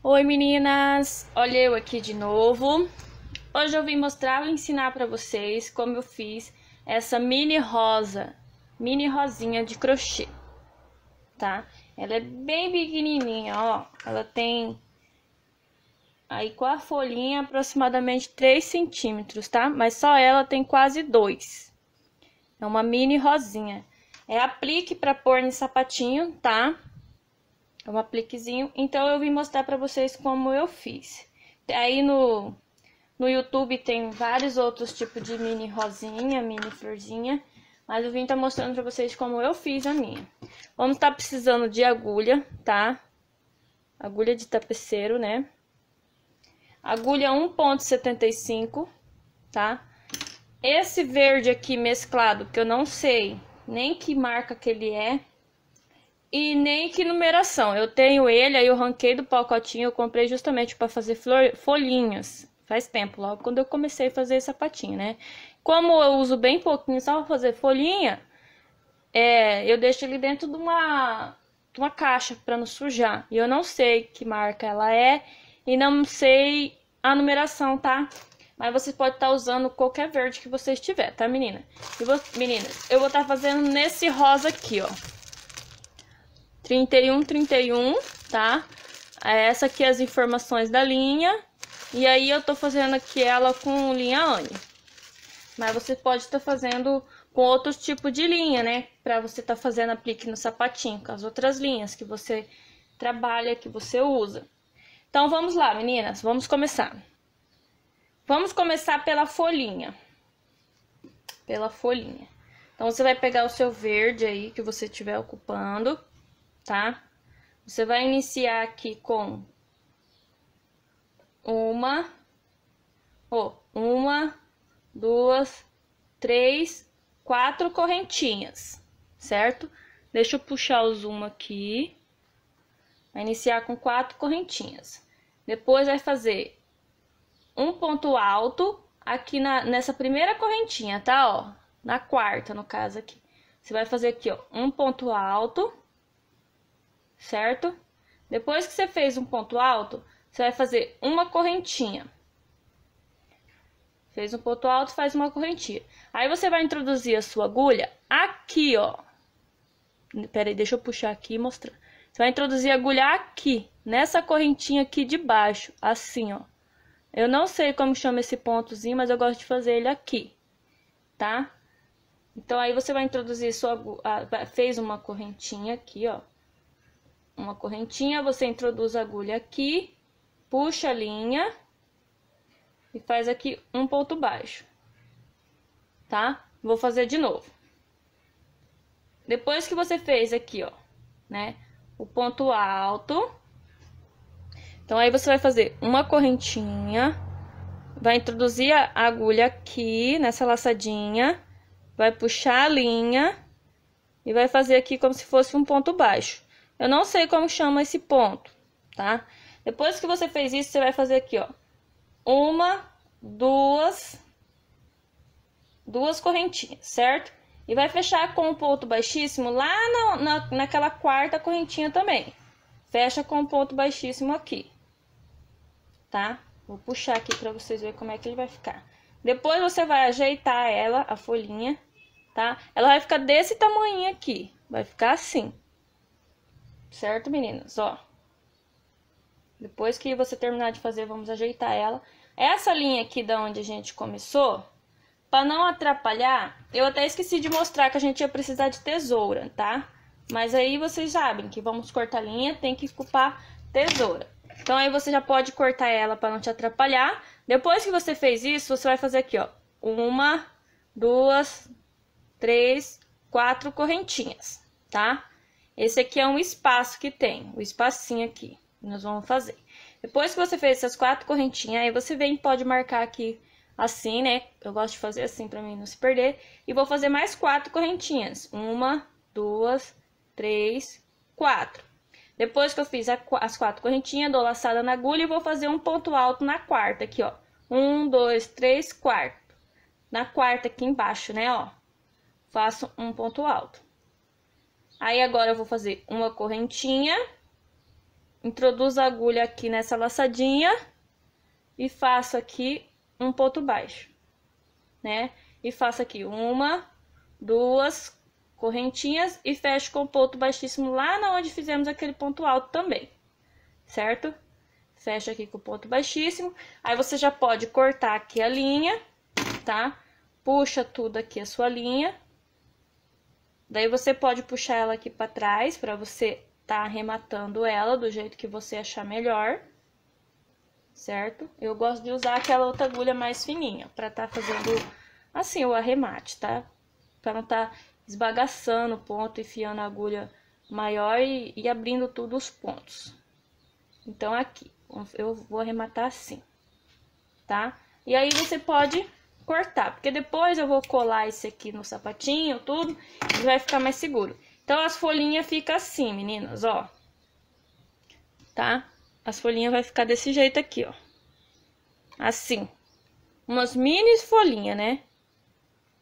Oi meninas, olha eu aqui de novo. Hoje eu vim mostrar e ensinar para vocês como eu fiz essa mini rosa, mini rosinha de crochê, tá? Ela é bem pequenininha, ó. Ela tem aí com a folhinha aproximadamente 3 centímetros, tá? Mas só ela tem quase 2. É uma mini rosinha. É aplique para pôr no sapatinho, tá? É um apliquezinho. Então, eu vim mostrar pra vocês como eu fiz. Aí no, no YouTube tem vários outros tipos de mini rosinha, mini florzinha. Mas eu vim estar tá mostrando pra vocês como eu fiz a minha. Vamos estar tá precisando de agulha, tá? Agulha de tapeceiro, né? Agulha 1.75, tá? Esse verde aqui mesclado, que eu não sei nem que marca que ele é, e nem que numeração. Eu tenho ele, aí eu ranquei do pacotinho, eu comprei justamente para fazer flor, folhinhas. Faz tempo, logo quando eu comecei a fazer sapatinho, né? Como eu uso bem pouquinho só pra fazer folhinha, é, eu deixo ele dentro de uma, de uma caixa para não sujar. E eu não sei que marca ela é e não sei a numeração, tá? Mas você pode estar tá usando qualquer verde que você estiver, tá, menina? E vou, meninas, eu vou estar tá fazendo nesse rosa aqui, ó. 31, 31, tá? É essa aqui é as informações da linha. E aí eu tô fazendo aqui ela com linha Anne. Mas você pode estar tá fazendo com outros tipos de linha, né? Pra você tá fazendo aplique no sapatinho, com as outras linhas que você trabalha, que você usa. Então vamos lá, meninas, vamos começar. Vamos começar pela folhinha. Pela folhinha. Então você vai pegar o seu verde aí que você estiver ocupando tá? Você vai iniciar aqui com uma, ó, uma, duas, três, quatro correntinhas, certo? Deixa eu puxar o zoom aqui. Vai iniciar com quatro correntinhas. Depois vai fazer um ponto alto aqui na, nessa primeira correntinha, tá? Ó, na quarta, no caso aqui. Você vai fazer aqui, ó, um ponto alto certo? Depois que você fez um ponto alto, você vai fazer uma correntinha. Fez um ponto alto, faz uma correntinha. Aí você vai introduzir a sua agulha aqui, ó. Pera aí, deixa eu puxar aqui e mostrar. Você vai introduzir a agulha aqui, nessa correntinha aqui de baixo, assim, ó. Eu não sei como chama esse pontozinho, mas eu gosto de fazer ele aqui, tá? Então, aí você vai introduzir sua... Fez uma correntinha aqui, ó uma correntinha, você introduz a agulha aqui, puxa a linha e faz aqui um ponto baixo, tá? Vou fazer de novo. Depois que você fez aqui, ó, né, o ponto alto, então aí você vai fazer uma correntinha, vai introduzir a agulha aqui nessa laçadinha, vai puxar a linha e vai fazer aqui como se fosse um ponto baixo. Eu não sei como chama esse ponto, tá? Depois que você fez isso, você vai fazer aqui, ó. Uma, duas, duas correntinhas, certo? E vai fechar com um ponto baixíssimo lá na, na, naquela quarta correntinha também. Fecha com um ponto baixíssimo aqui, tá? Vou puxar aqui pra vocês verem como é que ele vai ficar. Depois você vai ajeitar ela, a folhinha, tá? Ela vai ficar desse tamanho aqui, vai ficar assim. Certo, meninas? Ó. Depois que você terminar de fazer, vamos ajeitar ela. Essa linha aqui da onde a gente começou, para não atrapalhar, eu até esqueci de mostrar que a gente ia precisar de tesoura, tá? Mas aí vocês sabem que vamos cortar a linha, tem que ocupar tesoura. Então aí você já pode cortar ela para não te atrapalhar. Depois que você fez isso, você vai fazer aqui, ó. Uma, duas, três, quatro correntinhas, tá? Esse aqui é um espaço que tem, o espacinho aqui, nós vamos fazer. Depois que você fez essas quatro correntinhas, aí você vem pode marcar aqui assim, né? Eu gosto de fazer assim pra mim não se perder. E vou fazer mais quatro correntinhas. Uma, duas, três, quatro. Depois que eu fiz as quatro correntinhas, dou laçada na agulha e vou fazer um ponto alto na quarta aqui, ó. Um, dois, três, quarto. Na quarta aqui embaixo, né, ó. Faço um ponto alto. Aí agora eu vou fazer uma correntinha introduzo a agulha aqui nessa laçadinha e faço aqui um ponto baixo, né? E faço aqui uma, duas correntinhas e fecho com ponto baixíssimo lá na onde fizemos aquele ponto alto também, certo? Fecha aqui com ponto baixíssimo. Aí você já pode cortar aqui a linha, tá? Puxa tudo aqui a sua linha. Daí você pode puxar ela aqui para trás para você tá arrematando ela do jeito que você achar melhor. Certo? Eu gosto de usar aquela outra agulha mais fininha para tá fazendo assim o arremate, tá? Para não tá esbagaçando o ponto, enfiando a agulha maior e, e abrindo tudo os pontos. Então, aqui, eu vou arrematar assim, tá? E aí, você pode cortar, porque depois eu vou colar esse aqui no sapatinho, tudo, e vai ficar mais seguro. Então, as folhinhas ficam assim, meninas, ó. Tá? As folhinhas vai ficar desse jeito aqui, ó. Assim. Umas mini folhinhas, né?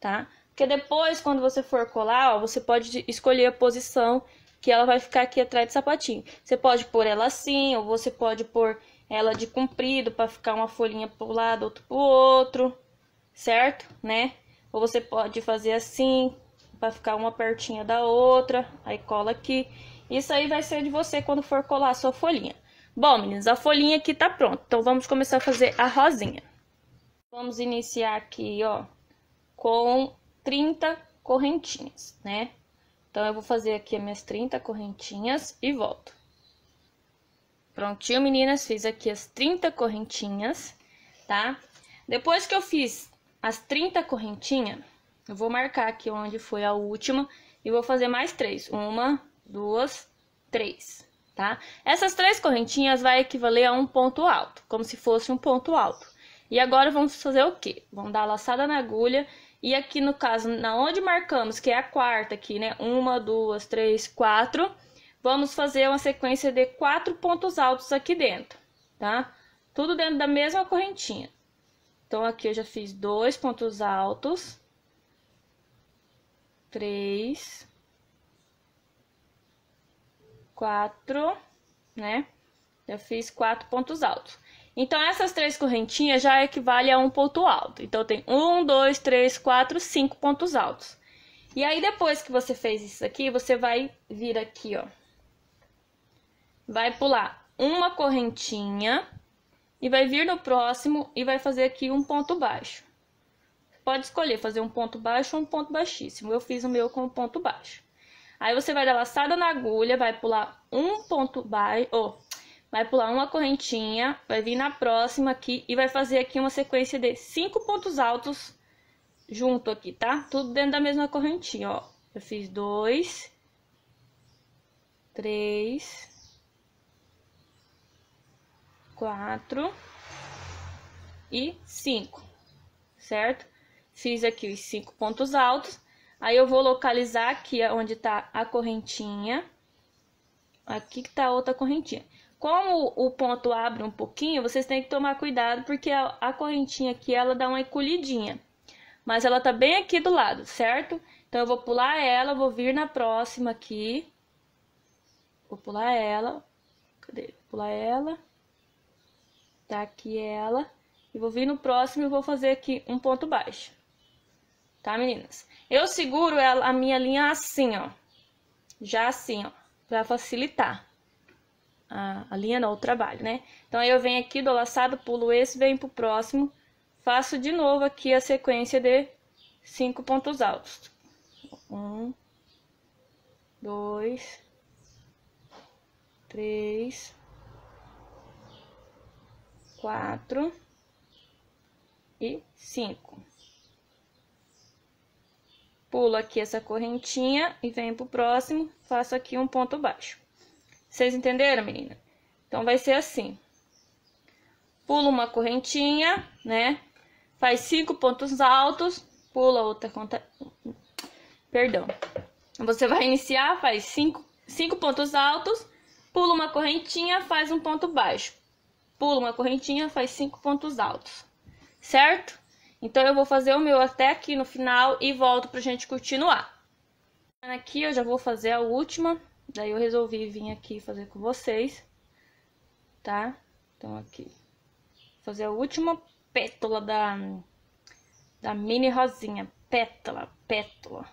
Tá? Porque depois, quando você for colar, ó, você pode escolher a posição que ela vai ficar aqui atrás do sapatinho. Você pode pôr ela assim, ou você pode pôr ela de comprido para ficar uma folhinha pro lado, outro pro outro, certo? Né? Ou você pode fazer assim, para ficar uma pertinha da outra, aí cola aqui. Isso aí vai ser de você quando for colar a sua folhinha. Bom, meninas, a folhinha aqui tá pronta. Então, vamos começar a fazer a rosinha. Vamos iniciar aqui, ó, com 30 correntinhas, né? Então, eu vou fazer aqui as minhas 30 correntinhas e volto. Prontinho, meninas, fiz aqui as 30 correntinhas, tá? Depois que eu fiz as 30 correntinhas, eu vou marcar aqui onde foi a última e vou fazer mais três. Uma, duas, três, tá? Essas três correntinhas vai equivaler a um ponto alto, como se fosse um ponto alto. E agora vamos fazer o quê? Vamos dar a laçada na agulha e aqui no caso, na onde marcamos, que é a quarta aqui, né? Uma, duas, três, quatro. Vamos fazer uma sequência de quatro pontos altos aqui dentro, tá? Tudo dentro da mesma correntinha. Então, aqui eu já fiz dois pontos altos. Três. Quatro, né? Já fiz quatro pontos altos. Então, essas três correntinhas já equivale a um ponto alto. Então, tem um, dois, três, quatro, cinco pontos altos. E aí, depois que você fez isso aqui, você vai vir aqui, ó. Vai pular uma correntinha e vai vir no próximo e vai fazer aqui um ponto baixo. Pode escolher fazer um ponto baixo ou um ponto baixíssimo. Eu fiz o meu com ponto baixo. Aí você vai dar laçada na agulha, vai pular um ponto baixo, oh, vai pular uma correntinha, vai vir na próxima aqui e vai fazer aqui uma sequência de cinco pontos altos junto aqui, tá? Tudo dentro da mesma correntinha, ó. Eu fiz dois, três, quatro e cinco, certo? Fiz aqui os cinco pontos altos. Aí eu vou localizar aqui onde tá a correntinha. Aqui que tá a outra correntinha. Como o ponto abre um pouquinho, vocês têm que tomar cuidado, porque a, a correntinha aqui, ela dá uma encolhidinha. Mas ela tá bem aqui do lado, certo? Então, eu vou pular ela, vou vir na próxima aqui. Vou pular ela. Cadê? Pular ela. Tá aqui ela. E vou vir no próximo e vou fazer aqui um ponto baixo. Tá, meninas? Eu seguro ela, a minha linha assim, ó. Já assim, ó. Pra facilitar a, a linha não, o trabalho, né? Então, aí eu venho aqui, dou laçado, pulo esse, venho pro próximo, faço de novo aqui a sequência de cinco pontos altos. Um, dois, três, quatro e cinco. Pulo aqui essa correntinha e venho pro próximo, faço aqui um ponto baixo. Vocês entenderam, menina? Então, vai ser assim. Pula uma correntinha, né? Faz cinco pontos altos, pula outra conta... Perdão. Você vai iniciar, faz cinco, cinco pontos altos, pula uma correntinha, faz um ponto baixo. Pula uma correntinha, faz cinco pontos altos. Certo? Então, eu vou fazer o meu até aqui no final e volto pra gente continuar. Aqui eu já vou fazer a última Daí eu resolvi vir aqui fazer com vocês, tá? Então, aqui. Fazer a última pétala da, da mini rosinha. Pétala, pétala.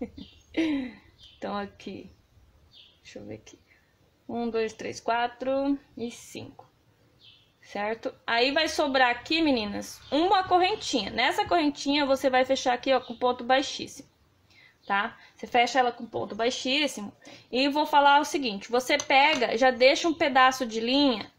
então, aqui. Deixa eu ver aqui. Um, dois, três, quatro e cinco. Certo? Aí vai sobrar aqui, meninas, uma correntinha. Nessa correntinha, você vai fechar aqui, ó, com ponto baixíssimo. Tá? Você fecha ela com ponto baixíssimo. E vou falar o seguinte, você pega, já deixa um pedaço de linha,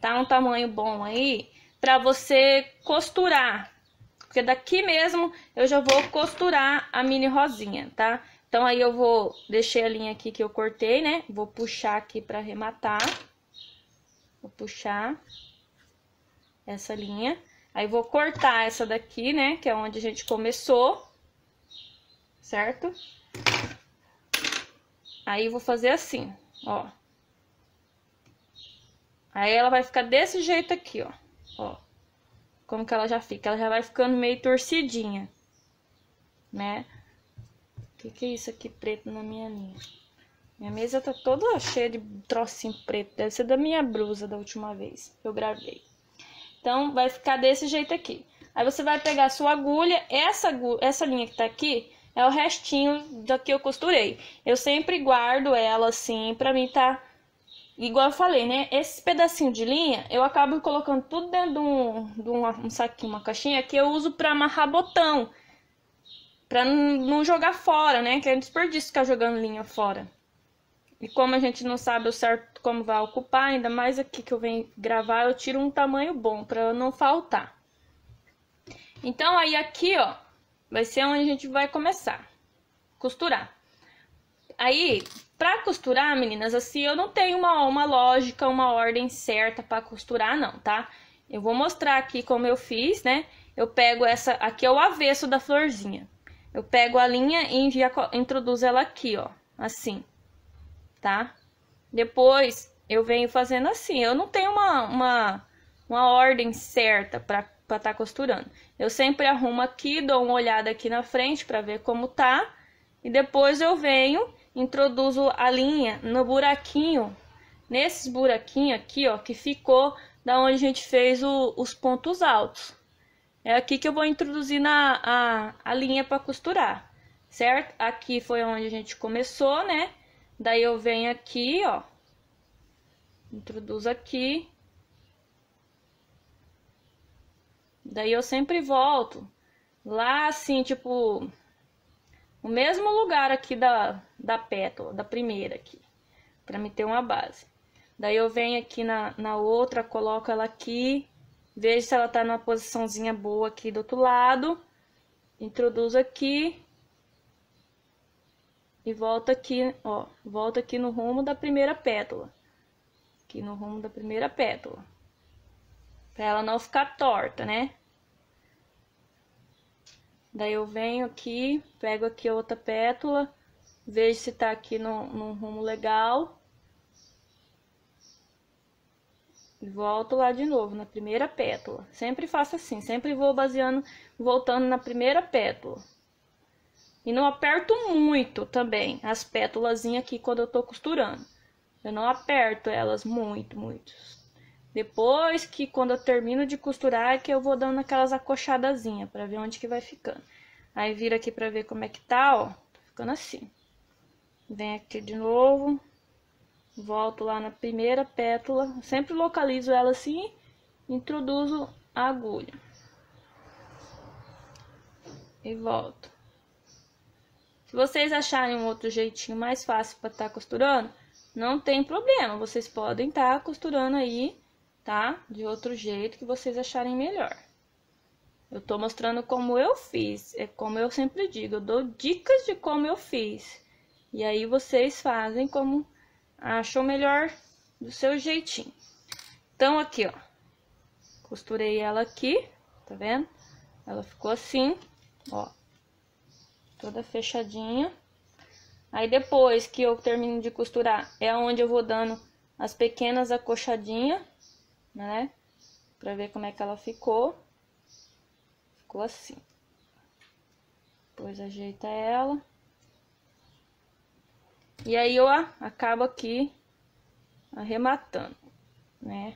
tá? Um tamanho bom aí, pra você costurar. Porque daqui mesmo eu já vou costurar a mini rosinha, tá? Então, aí eu vou deixar a linha aqui que eu cortei, né? Vou puxar aqui pra arrematar. Vou puxar essa linha. Aí, vou cortar essa daqui, né? Que é onde a gente começou. Certo? Aí, vou fazer assim, ó. Aí, ela vai ficar desse jeito aqui, ó. Ó. Como que ela já fica? Ela já vai ficando meio torcidinha, né? que, que é isso aqui preto na minha linha? Minha mesa tá toda cheia de trocinho preto. Deve ser da minha blusa da última vez que eu gravei. Então, vai ficar desse jeito aqui. Aí você vai pegar a sua agulha. Essa, essa linha que tá aqui é o restinho da que eu costurei. Eu sempre guardo ela assim, pra mim tá... Igual eu falei, né? Esse pedacinho de linha, eu acabo colocando tudo dentro de um, de um, um saquinho, uma caixinha, que eu uso pra amarrar botão para não jogar fora, né? Que é desperdício ficar jogando linha fora. E como a gente não sabe o certo como vai ocupar, ainda mais aqui que eu venho gravar, eu tiro um tamanho bom para não faltar. Então aí aqui, ó, vai ser onde a gente vai começar costurar. Aí, para costurar, meninas, assim, eu não tenho uma, uma lógica, uma ordem certa para costurar, não, tá? Eu vou mostrar aqui como eu fiz, né? Eu pego essa, aqui é o avesso da florzinha. Eu pego a linha e introduzo ela aqui, ó, assim, tá? Depois eu venho fazendo assim. Eu não tenho uma, uma, uma ordem certa para estar tá costurando. Eu sempre arrumo aqui, dou uma olhada aqui na frente para ver como tá. E depois eu venho, introduzo a linha no buraquinho, nesses buraquinhos aqui, ó, que ficou da onde a gente fez o, os pontos altos. É aqui que eu vou introduzir na, a, a linha para costurar, certo? Aqui foi onde a gente começou, né? Daí eu venho aqui, ó, introduzo aqui. Daí eu sempre volto lá assim, tipo, o mesmo lugar aqui da, da pétala, da primeira aqui, para me ter uma base. Daí eu venho aqui na, na outra, coloco ela aqui Veja se ela tá numa posiçãozinha boa aqui do outro lado. Introduzo aqui. E volta aqui, ó. Volta aqui no rumo da primeira pétala. Aqui no rumo da primeira pétala. Pra ela não ficar torta, né? Daí eu venho aqui, pego aqui outra pétala. Vejo se tá aqui no, no rumo legal. E volto lá de novo, na primeira pétala. Sempre faço assim, sempre vou baseando, voltando na primeira pétala. E não aperto muito também as pétalas aqui quando eu tô costurando. Eu não aperto elas muito, muito. Depois que quando eu termino de costurar é que eu vou dando aquelas acochadazinhas para ver onde que vai ficando. Aí vira aqui para ver como é que tá, ó. Tá ficando assim. Vem aqui de novo, Volto lá na primeira pétala, sempre localizo ela assim, introduzo a agulha. E volto. Se vocês acharem um outro jeitinho mais fácil para estar tá costurando, não tem problema, vocês podem estar tá costurando aí, tá? De outro jeito que vocês acharem melhor. Eu tô mostrando como eu fiz, é como eu sempre digo, eu dou dicas de como eu fiz. E aí vocês fazem como achou melhor do seu jeitinho. Então, aqui, ó, costurei ela aqui, tá vendo? Ela ficou assim, ó, toda fechadinha. Aí, depois que eu termino de costurar, é onde eu vou dando as pequenas acochadinhas, né? Pra ver como é que ela ficou. Ficou assim. Depois ajeita ela. E aí eu acabo aqui arrematando, né?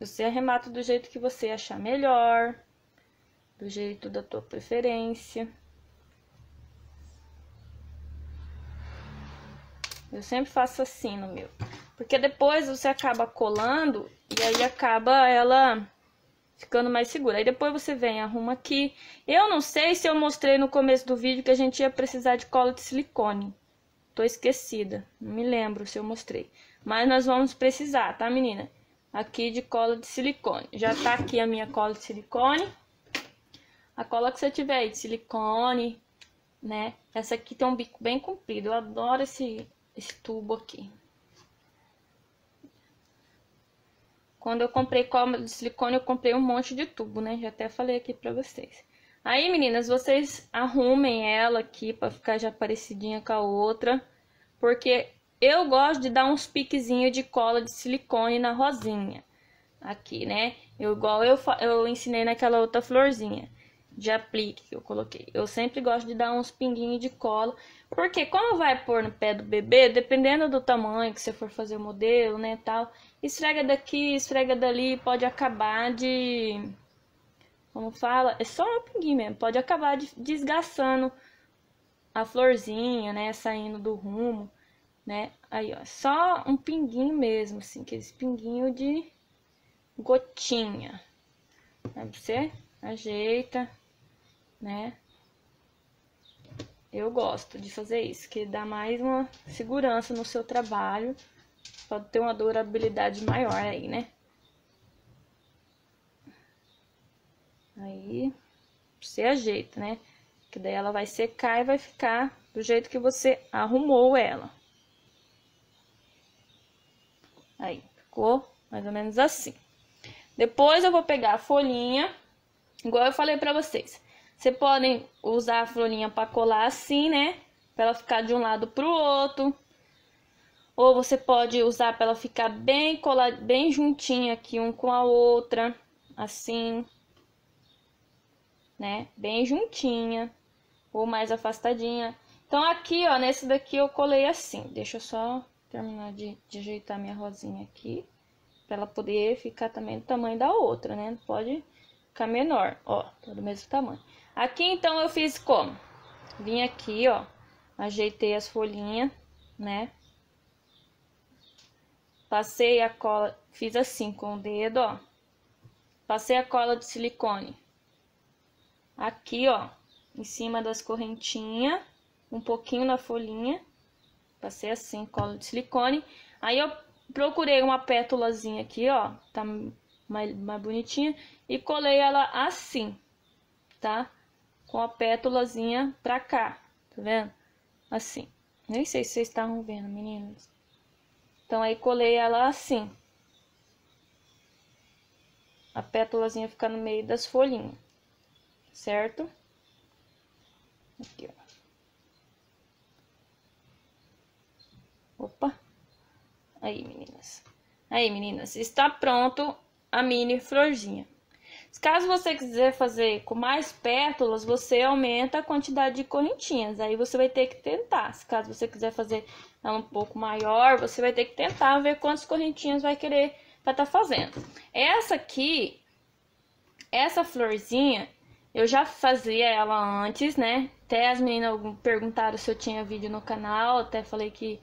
Você arremata do jeito que você achar melhor, do jeito da tua preferência. Eu sempre faço assim no meu. Porque depois você acaba colando e aí acaba ela ficando mais segura. Aí depois você vem, arruma aqui. Eu não sei se eu mostrei no começo do vídeo que a gente ia precisar de cola de silicone. Tô esquecida, não me lembro se eu mostrei. Mas nós vamos precisar, tá, menina? Aqui de cola de silicone. Já tá aqui a minha cola de silicone. A cola que você tiver aí de silicone, né? Essa aqui tem um bico bem comprido. Eu adoro esse, esse tubo aqui. Quando eu comprei cola de silicone, eu comprei um monte de tubo, né? Já até falei aqui pra vocês. Aí, meninas, vocês arrumem ela aqui pra ficar já parecidinha com a outra. Porque eu gosto de dar uns piquezinhos de cola de silicone na rosinha. Aqui, né? Eu, igual eu, eu ensinei naquela outra florzinha de aplique que eu coloquei. Eu sempre gosto de dar uns pinguinhos de cola, porque como vai pôr no pé do bebê, dependendo do tamanho que você for fazer o modelo, né, tal, esfrega daqui, esfrega dali, pode acabar de como fala, é só um pinguinho mesmo, pode acabar de, desgastando a florzinha, né, saindo do rumo, né? Aí, ó, só um pinguinho mesmo, assim, aquele pinguinho de gotinha. Aí você ajeita, né? Eu gosto de fazer isso, que dá mais uma segurança no seu trabalho, pode ter uma durabilidade maior aí, né? Aí, você ajeita, né? Que daí ela vai secar e vai ficar do jeito que você arrumou ela. Aí, ficou mais ou menos assim. Depois eu vou pegar a folhinha, igual eu falei pra vocês. Você podem usar a folhinha para colar assim, né? Pra ela ficar de um lado pro outro. Ou você pode usar para ela ficar bem colada, bem juntinha aqui um com a outra, assim né? Bem juntinha ou mais afastadinha. Então aqui, ó, nesse daqui eu colei assim. Deixa eu só terminar de, de ajeitar minha rosinha aqui. Pra ela poder ficar também do tamanho da outra, né? Pode ficar menor, ó, tá do mesmo tamanho. Aqui, então, eu fiz como? Vim aqui, ó, ajeitei as folhinhas, né? Passei a cola, fiz assim com o dedo, ó. Passei a cola de silicone aqui, ó, em cima das correntinhas, um pouquinho na folhinha. Passei assim, cola de silicone. Aí eu procurei uma pétulazinha aqui, ó, tá mais, mais bonitinha, e colei ela assim, tá? Com a pétulazinha pra cá, tá vendo? Assim. Nem sei se vocês estavam vendo, meninas. Então, aí colei ela assim. A pétulazinha fica no meio das folhinhas certo? Aqui, ó. Opa. Aí, meninas. Aí, meninas, está pronto a mini florzinha. Caso você quiser fazer com mais pétalas, você aumenta a quantidade de correntinhas. Aí você vai ter que tentar. Se caso você quiser fazer um pouco maior, você vai ter que tentar ver quantas correntinhas vai querer para estar tá fazendo. Essa aqui, essa florzinha, eu já fazia ela antes, né? Até as meninas perguntaram se eu tinha vídeo no canal, até falei que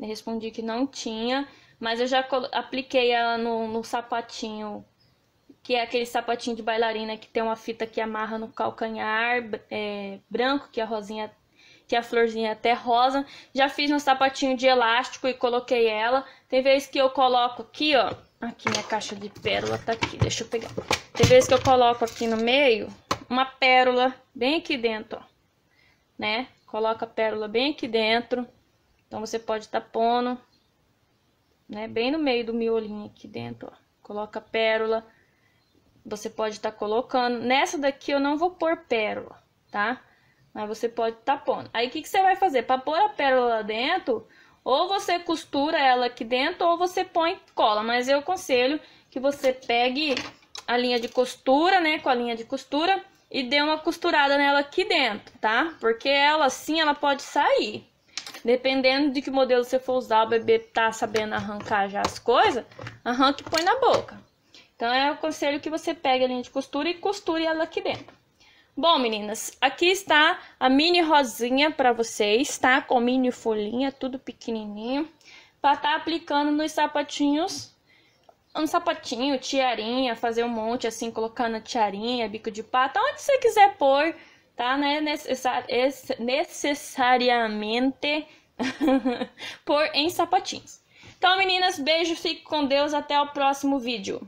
respondi que não tinha, mas eu já apliquei ela no, no sapatinho, que é aquele sapatinho de bailarina que tem uma fita que amarra no calcanhar é, branco, que a rosinha, que a florzinha é até rosa. Já fiz no sapatinho de elástico e coloquei ela. Tem vezes que eu coloco aqui, ó, aqui minha caixa de pérola tá aqui, deixa eu pegar. Tem vezes que eu coloco aqui no meio uma pérola bem aqui dentro, ó, né? Coloca a pérola bem aqui dentro. Então, você pode estar tá pondo, né? Bem no meio do miolinho aqui dentro, ó. Coloca a pérola. Você pode estar tá colocando. Nessa daqui eu não vou pôr pérola, tá? Mas você pode estar tá pondo. Aí, o que, que você vai fazer? Para pôr a pérola lá dentro, ou você costura ela aqui dentro, ou você põe cola. Mas eu aconselho que você pegue a linha de costura, né? Com a linha de costura e dê uma costurada nela aqui dentro, tá? Porque ela assim, ela pode sair. Dependendo de que modelo você for usar, o bebê tá sabendo arrancar já as coisas, arranca e põe na boca. Então é o conselho que você pega a linha de costura e costure ela aqui dentro. Bom, meninas, aqui está a mini rosinha para vocês, tá? Com mini folhinha, tudo pequenininho. Para estar tá aplicando nos sapatinhos, um sapatinho, tiarinha, fazer um monte assim, colocando tiarinha, bico de pata, onde você quiser pôr, tá? Né? Necessari necessariamente pôr em sapatinhos. Então, meninas, beijo, fique com Deus, até o próximo vídeo.